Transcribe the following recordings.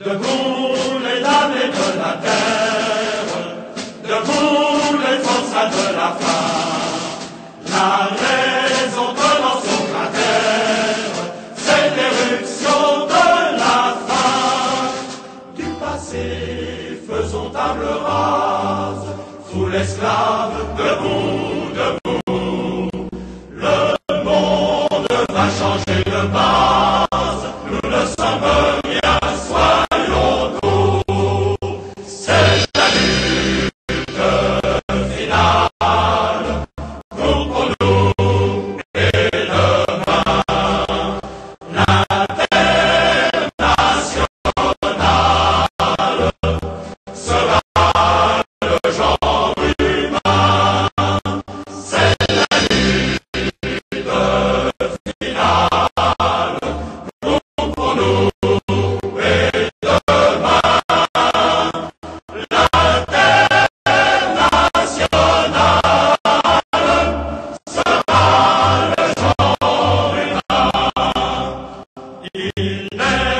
Debout les dames de la terre, debout les forçats de la fin. la raison de l'ancien cratère, c'est l'éruption de la fin. Du passé, faisons table rase, sous l'esclave debout. in the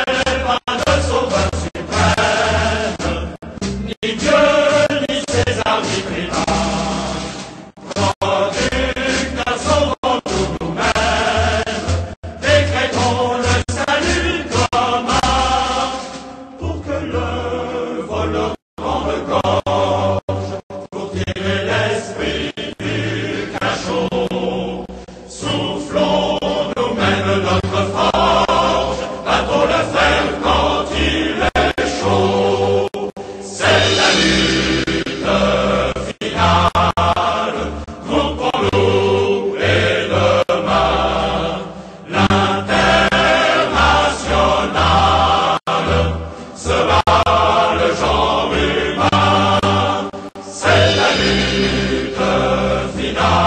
주시리라.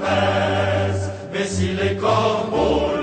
But mais si les corbeaux